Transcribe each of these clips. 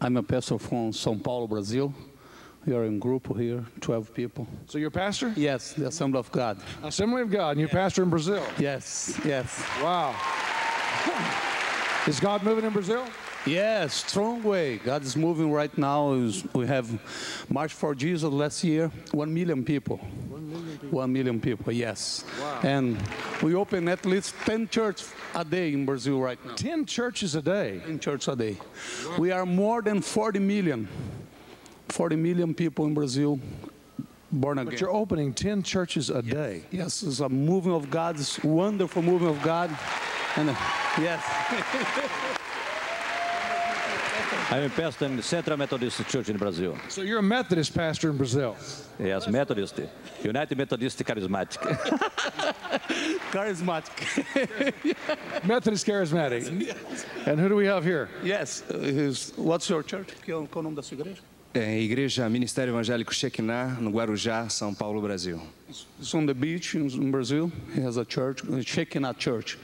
I'm a pastor from São Paulo, Brazil. We are in group here, 12 people. So you're a pastor? Yes, the Assembly of God. Assembly of God, and you're pastor in Brazil. Yes, yes. Wow. Is God moving in Brazil? Yes, strong way. God is moving right now. We have March for Jesus last year, 1 million people. 1 million people, yes. And we open at least 10 churches a day in Brazil right now. 10 churches a day. 10 churches a day. We are more than 40 million. 40 million people in Brazil born again. But you're opening 10 churches a day. Yes, it's a moving of God. It's wonderful moving of God. And uh, yes, I'm a pastor in Central Methodist Church in Brazil. So you're a Methodist pastor in Brazil. Yes, Methodist. United Methodist Charismatic. charismatic. Methodist charismatic. And who do we have here? yes, uh, his- what's your church? Qual qual o nome da sua igreja? É, Igreja Ministério Evangélico Shekinah, no Guarujá, São Paulo, Brasil. It's on the beach in, Brazil. He has a church, a Shekinah Church.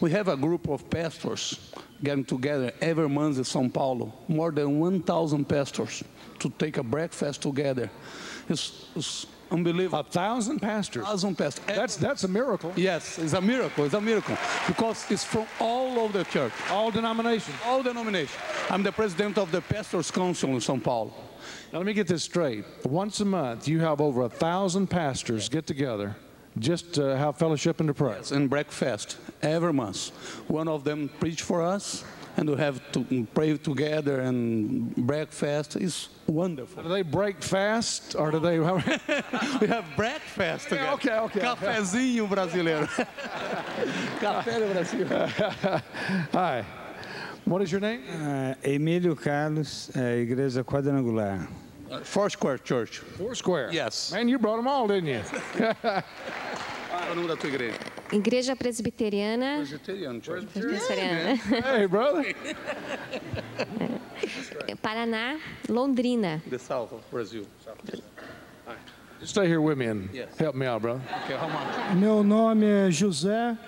We have a group of pastors getting together every month in São Paulo. More than 1,000 pastors to take a breakfast together. It's, it's unbelievable. A thousand pastors. A 1,000 pastors. That's, that's a miracle. Yes, it's a miracle. It's a miracle because it's from all over the church, All denominations. all denominations. I'm the president of the Pastors Council in São Paulo. Now, let me get this straight. Once a month, you have over a thousand pastors get together just to have fellowship and to pray. and breakfast every month. One of them preach for us, and we have to pray together and breakfast. It's wonderful. Do they break fast or do they? we have breakfast together. Yeah, okay, okay. Cafezinho brasileiro. Café do Brasil. Hi. What is your name? Ah, Emílio Carlos, eh, Igreja Quadrangular. Foursquare Church. Foursquare. Yes. Man, you brought them all, didn't you? Qual é o nome da tua igreja? Igreja Presbiteriana. Presbiteriana. hey, brother. Paraná, Londrina. The south of Brazil. Stay here with me and help me out, brother. Okay, how much? Meu nome é José,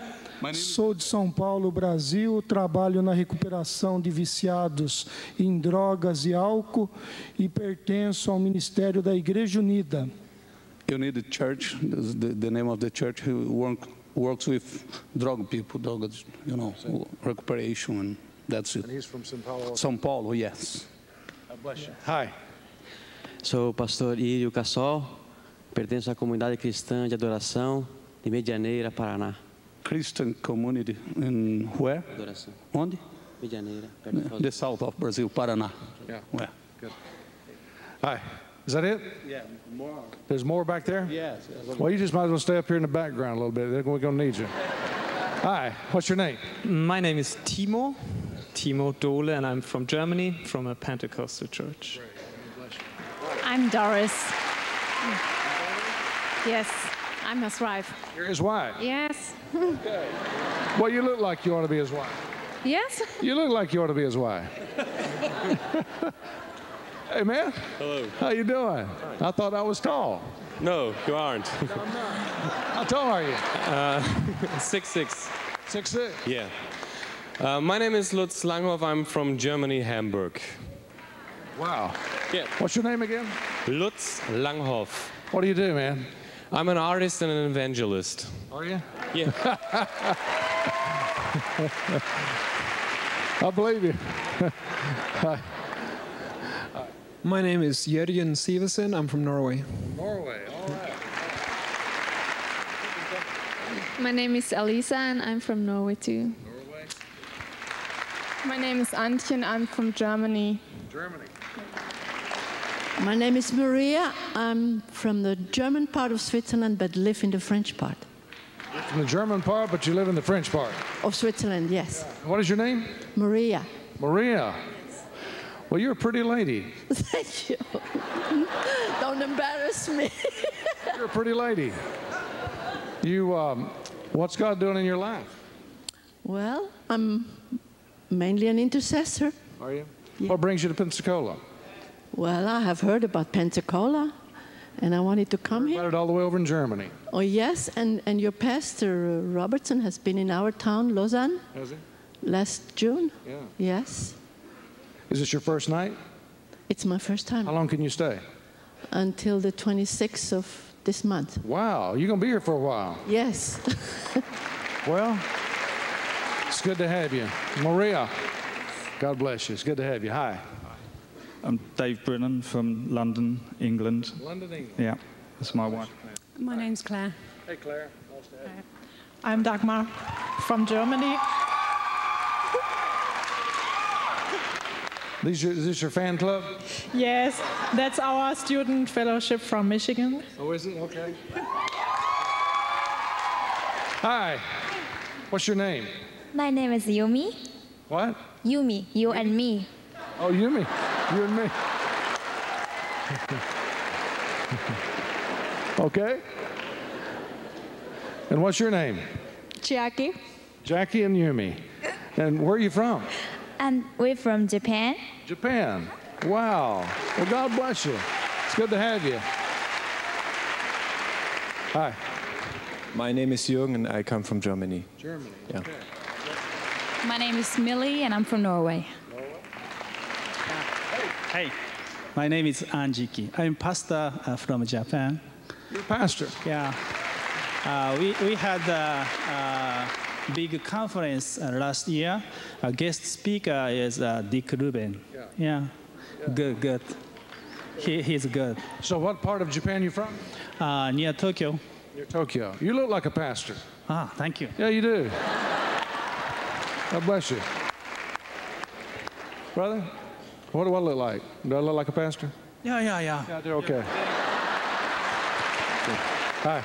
My name is- sou de São Paulo, Brasil. Trabalho na recuperação de viciados em drogas e álcool e pertenço ao Ministério da Igreja Unida. United Church, this is the, the name of the church who work, works with drug people, drugs, you know, recuperation, and that's it. He's from São Paulo. São Paulo, yes. Hi. Sou o pastor Írio Cassol, pertenço à comunidade cristã de adoração de Medianeira, Paraná. Christian community in where? Adoração. Onde? Medianeira, perto The south of Brazil, Paraná. Yeah. Yeah. Hi. Is that it? Yeah, more. There's more back there? Yes. Well, you just might as well stay up here in the background a little bit. We're going to need you. Hi. What's your name? My name is Timo, Timo Dole, and I'm from Germany, from a Pentecostal church. I'm Doris. Yes, I'm his wife. You're his wife. Yes. Well, you look like you ought to be his wife. Yes? You look like you ought to be his wife. hey, man. Hello. How you doing? I thought I was tall. No, you aren't. How tall are you? Uh, six six. Six six. Yeah. Uh, my name is Lutz Langhoff. I'm from Germany, Hamburg. Wow. Yeah. What's your name again? Lutz Langhoff. What do you do, man? I'm an artist and an evangelist. Are you? Yeah. I believe you. My name is Jørgen Siversen. I'm from Norway. Norway. All right. My name is Elisa, and I'm from Norway too. Norway. My name is Antje and I'm from Germany. Germany. My name is Maria. I'm from the German part of Switzerland but live in the French part You're from the German part, but you live in the French part. of Switzerland, yes. What is your name? Maria. Maria. Well, you're a pretty lady. Thank you. Don't embarrass me. You're a pretty lady. You, um, what's God doing in your life? well, I'm mainly an intercessor. Are you? What brings you to Pensacola? Well, I have heard about Pensacola and I wanted to come here. About it all the way over in Germany. Oh, yes, and, and your pastor, uh, Robertson, has been in our town, Lausanne, Has he? last June. Yeah. Yes. Is this your first night? It's my first time. How long can you stay? Until the 26th of this month. Wow, you're going to be here for a while. Yes. Well, it's good to have you. Maria, God bless you. It's good to have you. Hi. I'm Dave Brennan from London, England. London, England. Yeah, that's my wife. My name's Claire. Hey, Claire. Nice to have you. I'm Dagmar from Germany. These your, is this your fan club? Yes, that's our student fellowship from Michigan. Oh, is it? Okay. Hi. What's your name? My name is Yumi. What? Yumi, you and me. Oh, Yumi. You and me. okay. And what's your name? Chiaki. Jackie and Yumi. And where are you from? And we're from Japan. Japan. Wow. Well, God bless you. It's good to have you. Hi. My name is Jürgen and I come from Germany. Germany. Yeah. My name is Millie and I'm from Norway. Norway. Hey, hey. my name is Anjiki. I'm pastor uh, from Japan. You're a pastor? Yeah. Uh, we, we had a, a big conference uh, last year. A guest speaker is uh, Dick Reuben. Yeah. Good, good. He, he's good. So, what part of Japan you from? Uh, near Tokyo. Near Tokyo. You look like a pastor. Ah, thank you. Yeah, you do. God bless you. Brother, what do I look like? Do I look like a pastor? Yeah, yeah, yeah. Yeah, I do. Okay. Hi.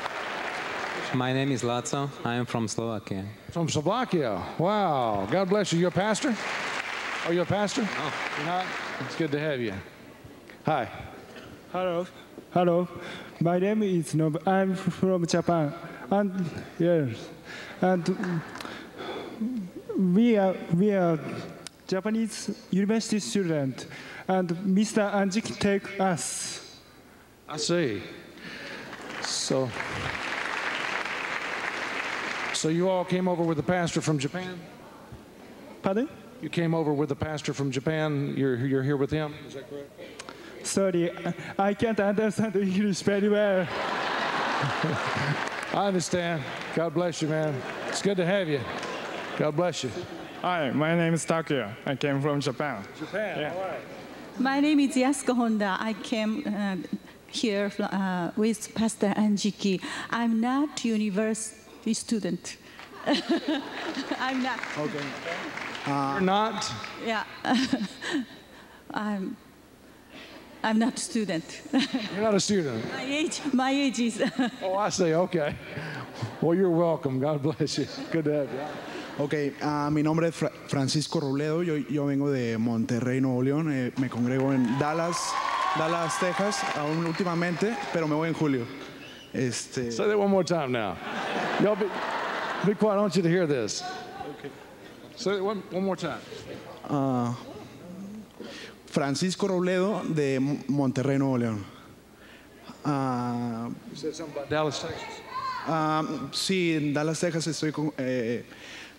My name is Laco. I am from Slovakia. From Slovakia. Wow. God bless you. You're a pastor? Are you a pastor? No. You're not? It's good to have you. Hi. Hello. Hello. My name is Nob. I'm from Japan. And yes. And we are we are Japanese university student. And Mr. Anjik take us. I see. So, so you all came over with the pastor from Japan? Pardon? You came over with the pastor from Japan. You're you're here with him. Is that correct? Sorry, I can't understand the English very well. I understand. God bless you, man. It's good to have you. God bless you. Hi, my name is Takuya. I came from Japan. Japan. Yeah. All right. My name is Yasuko Honda. I came uh, here uh, with Pastor Anjiki. I'm not university student. I'm not. Okay. You're not. Yeah. I'm. I'm not a student. You're not a student. my age. My age is. Oh, I see. Okay. Well, you're welcome. God bless you. Good to have you. Ok, ah, mi nombre es Fra- Francisco Robledo, yo, yo vengo de Monterrey, Nuevo León, eh, me congrego en Dallas, Dallas, Texas, aún últimamente, pero me voy en julio. Este, Say that one more time now. Y'all be, be quiet. I want you to hear this. Okay. Say it one, one more time. ah, Francisco Robledo de Mo- Monterrey, Nuevo León. Ah, You said something about Dallas, Texas. ah, sí, en Dallas, Texas estoy con- eh,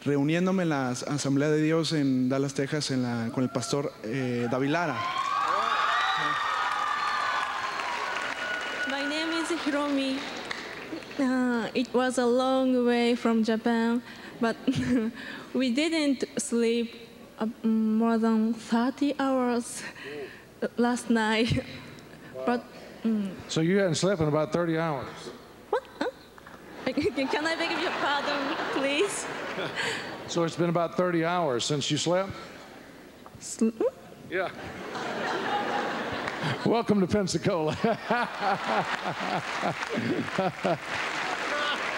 reuniéndome en la Asamblea de Dios en Dallas, Texas en la- con el pastor eh, David Lara. Uh, it was a long way from Japan, but we didn't sleep uh, more than 30 hours last night. But mm, So you hadn't slept in about 30 hours. What? Can I beg your pardon, please? So it's been about 30 hours since you slept? Yeah. Welcome to Pensacola.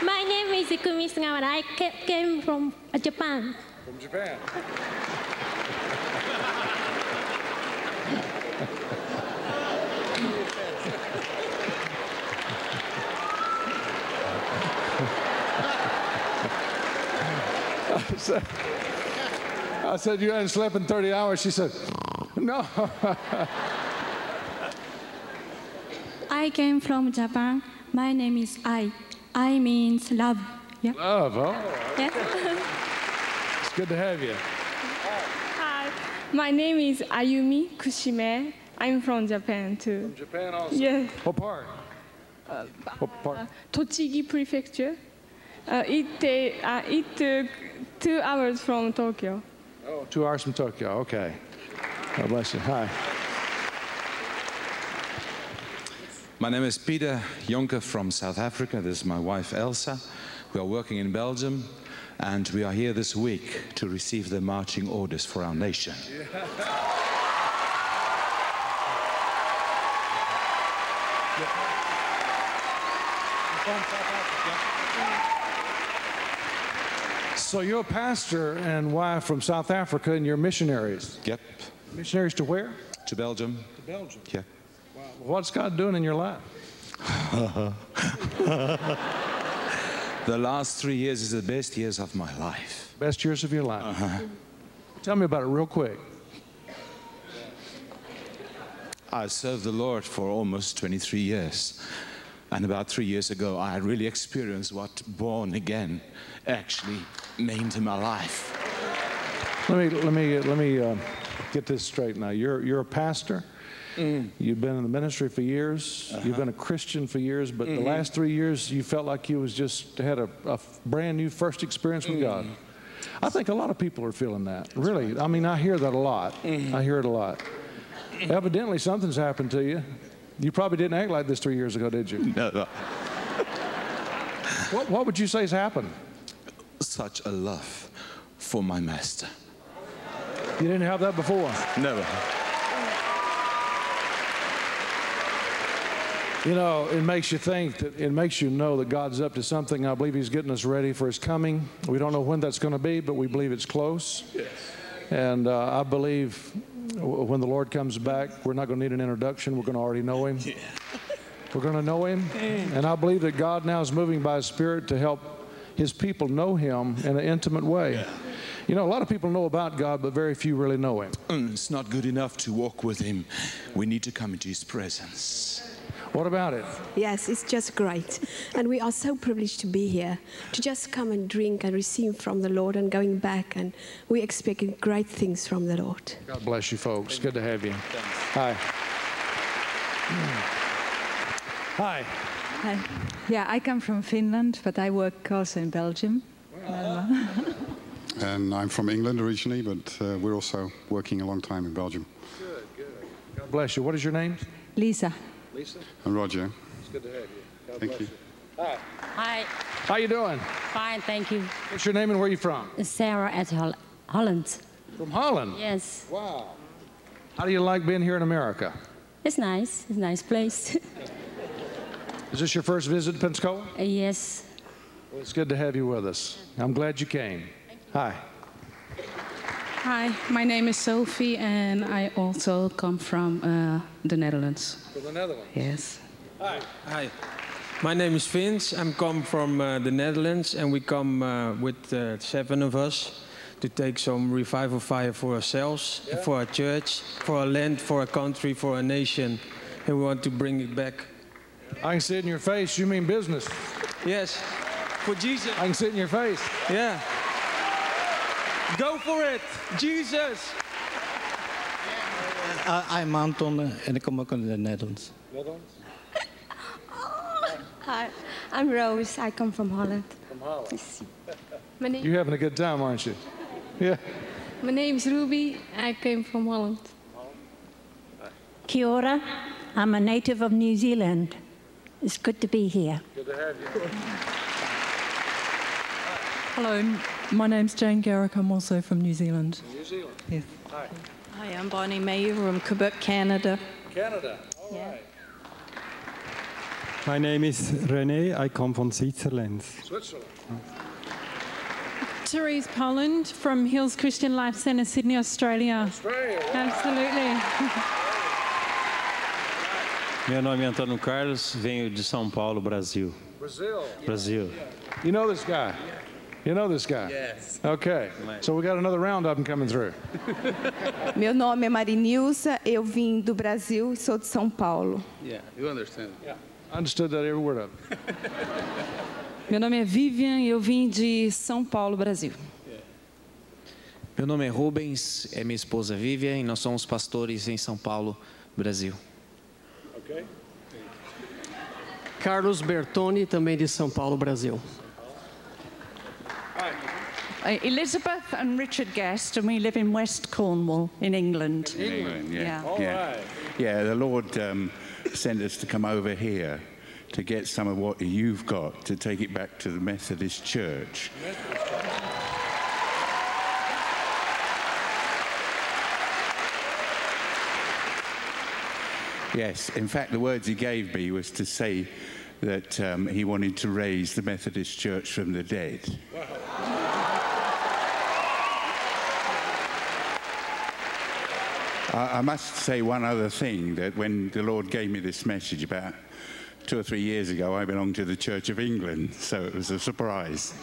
My name is Ikumi Sugawara. I came from Japan. From Japan. I said, I said, You hadn't slept in 30 hours. She said, No. I came from Japan. My name is Ai. Ai means love. Yeah. Love, oh. Yes. It's good to have you. Hi, my name is Ayumi Kushime. I'm from Japan too. From Japan also? Yeah. What part? what part? Tochigi Prefecture. Uh, it, ta- uh, it took two hours from Tokyo. Oh, two hours from Tokyo. Okay. God bless you. Hi. My name is Peter Jonker from South Africa. This is my wife Elsa. We are working in Belgium and we are here this week to receive the marching orders for our nation. So you're a pastor and wife from South Africa, and you're missionaries. Yep. Missionaries to where? To Belgium. To Belgium. Yeah. What's God doing in your life? the last three years is the best years of my life. Best years of your life. Uh-huh. Tell me about it real quick. I served the Lord for almost 23 years. And about three years ago, I really experienced what born again actually meant in my life. Let me let me let me uh, get this straight now. You're you're a pastor. Mm. You've been in the ministry for years. Uh-huh. You've been a Christian for years, but the Mhm. last three years you felt like you was just had a, a brand new first experience with mm. God. I think a lot of people are feeling that. Really, I mean, I hear that a lot. Mm-hmm. I hear it a lot. Evidently, something's happened to you. You probably didn't act like this three years ago, did you? No. What, what would you say has happened? Such a love for my master. You didn't have that before. Never. You know, it makes you think that it makes you know that God's up to something. I believe He's getting us ready for His coming. We don't know when that's going to be, but we believe it's close. Yes. And uh, I believe when the Lord comes back, we're not going to need an introduction. We're going to already know Him. We're going to know Him. And I believe that God now is moving by His Spirit to help His people know Him in an intimate way. You know, a lot of people know about God, but very few really know Him. Mm, It's not good enough to walk with Him. We need to come into His presence. What about it? Yes, it's just great. And we are so privileged to be here, to just come and drink and receive from the Lord and going back. And we expect great things from the Lord. God bless you, folks. Good to have you. Hi. Hi. Hi. Yeah, I come from Finland, but I work also in Belgium. And I'm from England originally, but uh, we're also working a long time in Belgium. Good, good. God bless you. What is your name? Lisa. Lisa. And Roger. It's good to have you. God Thank bless you. Hi. Hi, How you doing? fine, thank you. What's your name and where are you from? Sarah at Hol- Holland. From Holland. Yes. Wow. How do you like being here in America? It's nice. It's a nice place. Is this your first visit to Pensacola? Uh, yes. Well, it's good to have you with us. I'm glad you came. Hi. Hi, my name is Sophie, and I also come from uh, the Netherlands. From the Netherlands. Yes. Hi. Hi. My name is Vince. I'm come from uh, the Netherlands, and we come uh, with uh, seven of us to take some revival fire for ourselves, Yeah. for our church, for our land, for our country, for our nation, and we want to bring it back. I can see it in your face. You mean business. Yes. For Jesus. I can see it in your face. Yeah. Go for it, Jesus. Uh, I'm Anton uh, en ik kom ook uit de Netherlands. Hi, I'm Rose. I come from Holland. From Holland. My name, You're having a good time, aren't you? Yeah. my name is Ruby. I came from Holland. Kia ora. I'm a native of New Zealand. It's good to be here. Good to have you. Hello, my name's Jane Garrick. I'm also from New Zealand. New Zealand. Yes. Hi. Hi, I'm Bonnie Mayer from Quebec, Canada. Canada. All right. My name is René. I come from Switzerland. Switzerland. Therese Poland from Hills Christian Life Centre, Sydney, Australia. Australia. Absolutely. Meu nome é Antônio Carlos, venho de São Paulo, Brasil. Brazil. Brasil. You know this guy? You know this guy? Yes. Okay. So we got another round of them coming through. Meu nome é Marinilza, eu vim do Brasil e sou de São Paulo. Yeah, you understand. Yeah. I understood that every word of it. Meu nome é Vivian e eu vim de São Paulo, Brasil. Meu nome é Rubens, é minha esposa Vivian e nós somos pastores em São Paulo, Brasil. Okay. Carlos Bertoni, também de São Paulo, Brasil. Uh, Elizabeth and Richard Guest, and we live in West Cornwall in England. England, yeah. Yeah. yeah. Yeah, the Lord um, sent us to come over here to get some of what you've got to take it back to the Methodist Church. Yes, in fact, the words he gave me was to say that um, he wanted to raise the Methodist Church from the dead. I, I must say one other thing that when the Lord gave me this message about two or three years ago, I belonged to the Church of England, so it was a surprise.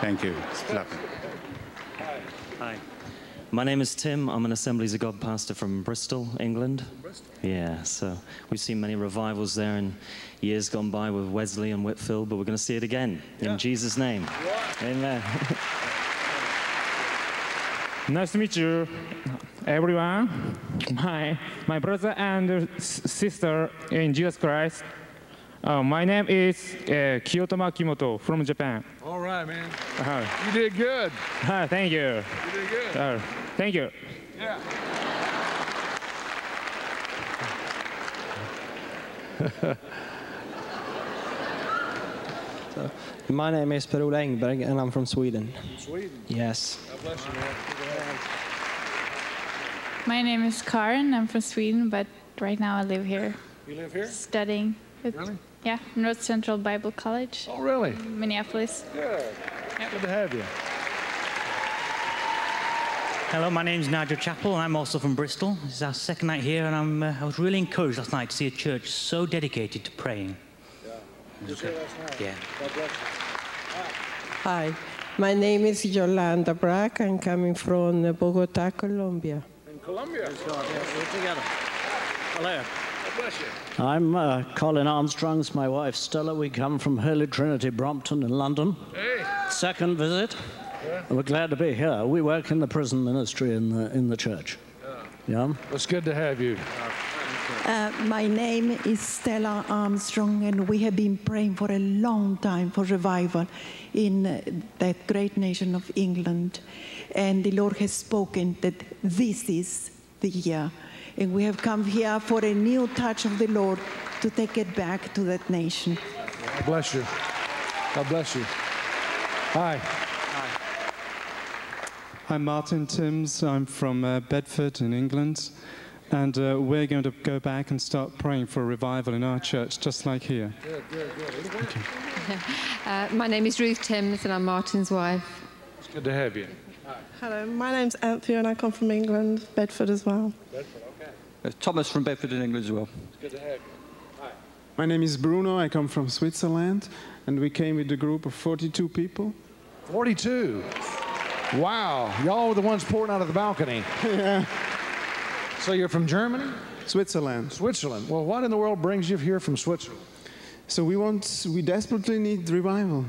Thank you. It's lovely. Hi. My name is Tim. I'm an Assemblies of God pastor from Bristol, England. Bristol. Yeah, so we've seen many revivals there in years gone by with Wesley and Whitefield, but we're going to see it again in Jesus' name. Amen. Nice to meet you, everyone. My, my brother and sister in Jesus Christ. Uh, my name is uh, Kyoto Makimoto from Japan. All right, man. Uh, You did good. uh, thank you. You did good. Uh, thank you. Yeah. My name is Per-Ola Engberg and I'm from Sweden. Sweden. Yes. God bless you, man. Good to have My name is Karen. I'm from Sweden, but right now I live here. you. You live here? Studying. at- Really? Yeah, North Central Bible College. Oh, really? Minneapolis. Good. Good to have you. Hello, my name is Nigel Chappell, and I'm also from Bristol. This is our second night here, and I'm, uh, I was really encouraged last night to see a church so dedicated to praying. Just here last night. Yeah. Hi, my name is Yolanda Brack. I'm coming from Bogota, Colombia. In Colombia. We're together. Hello. God bless you. I'm uh, Colin Armstrong's, my wife Stella. We come from Holy Trinity, Brompton, in London. Hey. Second visit. Yeah. We're glad to be here. We work in the prison ministry in the in the church. Yeah. It's good to have you. Uh, my name is Stella Armstrong, and we have been praying for a long time for revival in uh, that great nation of England. And the Lord has spoken that this is the year. And we have come here for a new touch of the Lord to take it back to that nation. God bless you. God bless you. Hi. I'm Martin Timms. I'm from uh, Bedford in England. And uh, we're going to go back and start praying for a revival in our church, just like here. Good, good, good. Uh, my name is Ruth Timms, and I'm Martin's wife. It's good to have you. Hello, my name's Anthea and I come from England, Bedford as well. Bedford, okay. Uh, Thomas from Bedford in England as well. It's good to have you. Hi. My name is Bruno. I come from Switzerland, and we came with a group of 42 people. 42. Wow. Y'all were the ones pouring out of the balcony. yeah. So you're from Germany? Switzerland. Switzerland. Well, what in the world brings you here from Switzerland? So we want, we desperately need revival.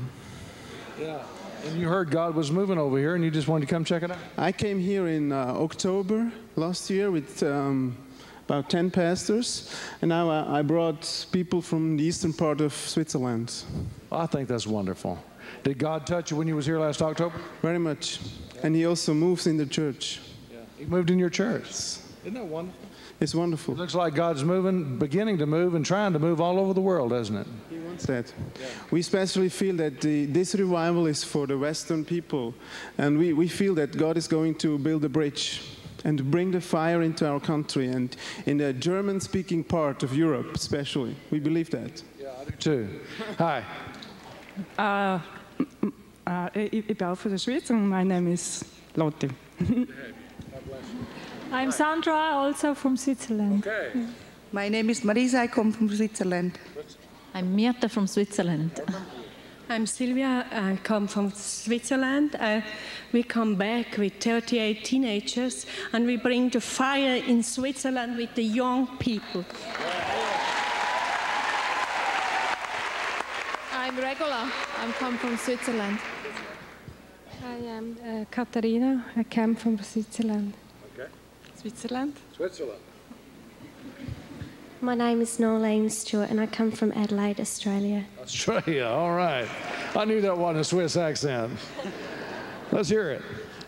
Yeah. And you heard God was moving over here, and you just wanted to come check it out. I came here in uh, October last year with um, about 10 pastors, and now I, I brought people from the eastern part of Switzerland. I think that's wonderful. Did God touch you when you was here last October? Very much. And he also moves in the church. Yeah. He moved in your church. Isn't that wonderful? It's wonderful. It looks like God's moving, beginning to move, and trying to move all over the world, doesn't it? He wants that. We especially feel that the, this revival is for the Western people, and we, we feel that God is going to build a bridge and bring the fire into our country and in the German speaking part of Europe, especially. We believe that. Yeah, I do too. Hi. Uh, m- uh, i- about for the Swiss, and my name is Lotte. I'm Sandra, also from Switzerland. Okay. My name is Marisa, I come from Switzerland. I'm Mirta from Switzerland. I'm Sylvia, I come from Switzerland. Uh, we come back with 38 teenagers and we bring the fire in Switzerland with the young people. I'm Regula. I'm come from Switzerland. I am uh, Katharina. I come from Switzerland. Okay. Switzerland? Switzerland. My name is Norlene Stewart and I come from Adelaide, Australia. Australia, all right. I knew that wasn't a Swiss accent. Let's hear it.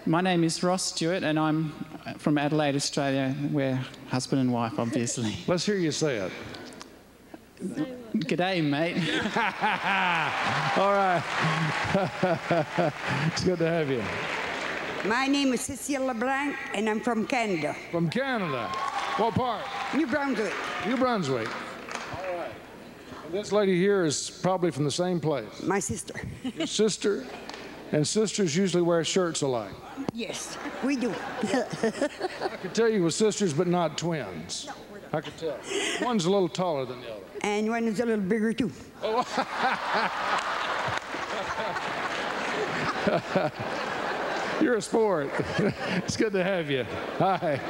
My name is Ross Stewart, and I'm from Adelaide, Australia. We're husband and wife, obviously. Let's hear you say it. G'day, mate. All right. it's good to have you. My name is Cecile LeBlanc, and I'm from Canada. From Canada? What part? New Brunswick. New Brunswick. All right. And this lady here is probably from the same place. My sister. Your sister? And sisters usually wear shirts alike. Yes, we do. I can tell you with sisters, but not twins. I can tell. One's a little taller than the other. and one is a little bigger, too. Oh. You're a sport. it's good to have you. Hi.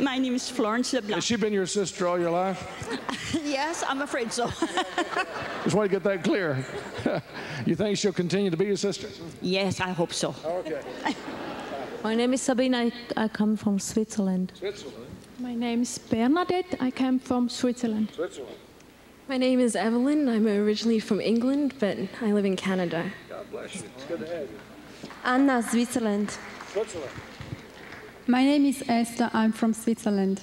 My name is Florence LeBlanc. Has she been your sister all your life? yes, I'm afraid so. Just want to get that clear. you think she'll continue to be your sister? yes, I hope so. Okay. My name is Sabine. I, I come from Switzerland. Switzerland. My name is Bernadette. I come from Switzerland. Switzerland. My name is Evelyn. I'm originally from England, but I live in Canada. God bless you. It's good to have you. Anna, Switzerland. Switzerland. My name is Esther. I'm from Switzerland.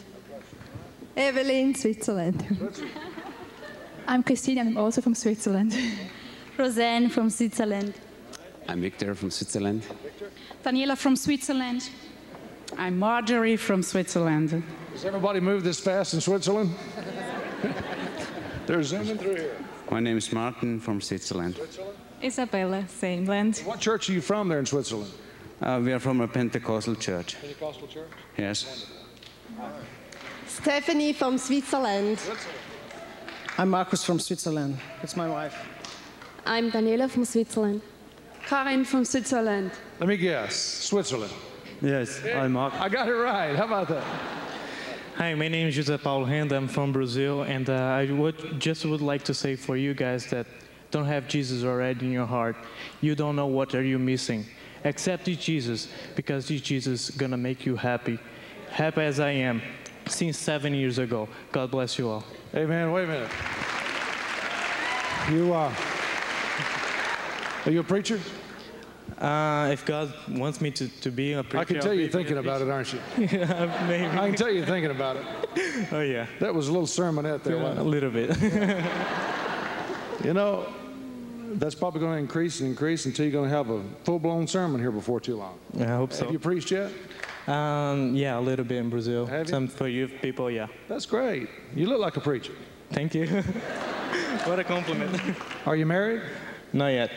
Evelyn, Switzerland. I'm Christine. I'm also from Switzerland. Roseanne from Switzerland. I'm Victor from Switzerland. Daniela from Switzerland. I'm Marjorie from Switzerland. Does everybody move this fast in Switzerland? They're zooming through here. My name is Martin from Switzerland. Isabella, same land. What church are you from there in Switzerland? Uh, we are from a Pentecostal church. Pentecostal church? Yes. Stephanie from Switzerland. I'm Markus from Switzerland. That's my wife. I'm Daniela from Switzerland. Karin from Switzerland. Let me guess. Switzerland. Yes, I'm Mark. I got it right. How about that? Hi, my name is José Paulo Renda. I'm from Brazil, and uh, I would just would like to say for you guys that don't have Jesus already in your heart. You don't know what are you missing. Accept Jesus because this Jesus is gonna make you happy, happy as I am, since seven years ago. God bless you all. Hey man, wait a minute. You uh, are you a preacher? Uh, if God wants me to, to be a preacher, I can tell I'll you're thinking about it, aren't you? yeah, maybe. I can tell you're thinking about it. Oh yeah. That was a little sermonette there. Yeah, wasn't a little bit. You know, that's probably going to increase and increase until you're going to have a full-blown sermon here before too long. I hope so. Have you preached yet? Um, yeah, a little bit in Brazil. Have you? Some for youth people, yeah. That's great. You look like a preacher. Thank you. what a compliment. Are you married? Not yet.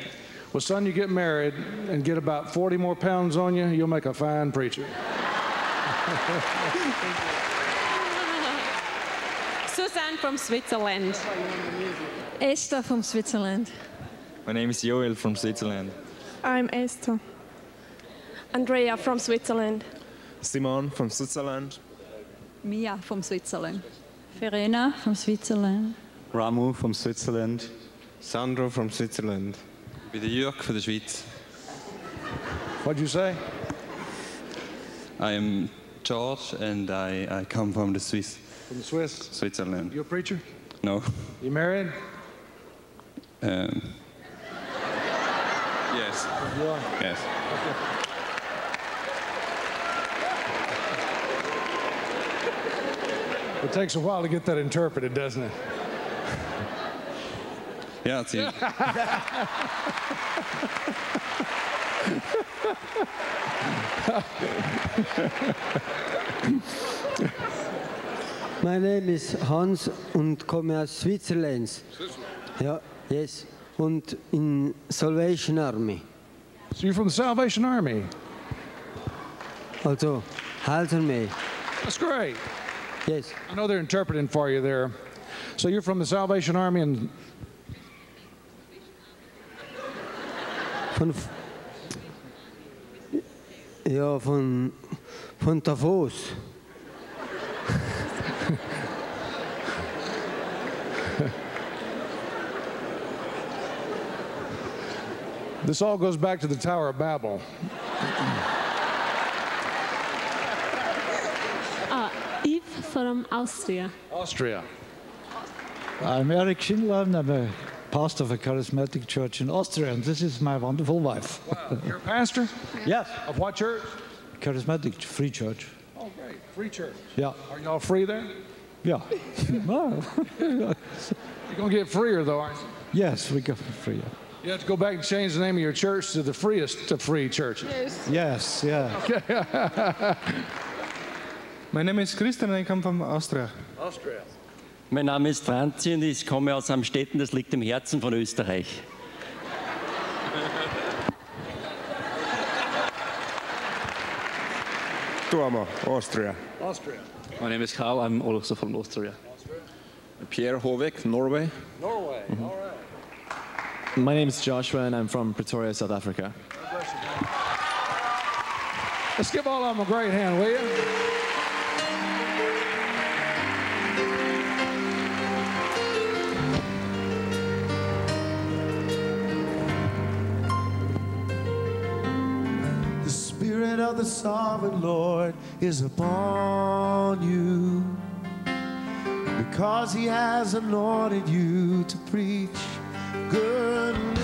Well, son, you get married and get about 40 more pounds on you, you'll make a fine preacher. Susanne from Switzerland. Esther from Switzerland. My name is Joel from Switzerland. I'm Esther. Andrea from Switzerland. Simon from Switzerland. Mia from Switzerland. Verena from Switzerland. Ramu from Switzerland. Sandro from Switzerland. Ik ben Jörg voor de Schweiz. What'd you say? I am George and I, I come from the Swiss. From the Swiss? Switzerland. You a preacher? No. You married? Um, yes. You are? Yes. It takes a while to get that interpreted, doesn't it? Ja, zie. My name is Hans und komme aus Switzerland. Ja, yes. Und in Salvation Army. So you're from the Salvation Army? Also, helfen me. That's great. Yes. I know they're interpreting for you there. So you're from the Salvation Army and Von, ja, von, von Davos. This all goes back to the Tower of Babel. Uh, Eve from Austria. Austria. I'm Eric Schindler, and I'm a pastor of a charismatic church in Austria, and this is my wonderful wife. Wow, you're a pastor? yes. Of what church? Charismatic Free Church. Oh, great. Free church. Yeah. Are y'all free there? Yeah. Well, You're going to get freer, though, aren't you? yes, we go for free. You have to go back and change the name of your church to the freest of free churches. Yes, Yes, yeah. Okay. My name is Christian and I come from Austria. Austria. Mein Name ist Franzi und ich komme aus Amstetten, das liegt im Herzen von Österreich. Tuomo, Austria. Austria. My name is Karl. I'm also from Austria. Austria. Pierre Hovek, Norway. Norway. All right. My name is Joshua, and I'm from Pretoria, South Africa. Let's give all of them a great hand, will you? The Spirit of the Sovereign Lord is upon you because He has anointed you to preach good.